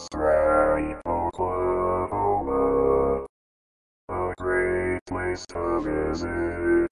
Stripe, Oklahoma, a great place to visit.